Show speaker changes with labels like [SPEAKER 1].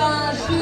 [SPEAKER 1] baixo.